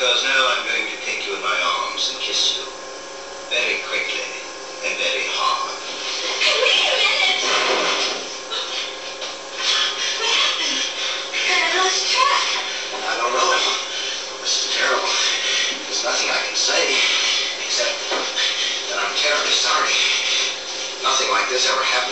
Because now I'm going to take you in my arms and kiss you. Very quickly and very hard. Wait a minute! What happened? I lost track. I don't know. This is terrible. There's nothing I can say except that I'm terribly sorry. Nothing like this ever happened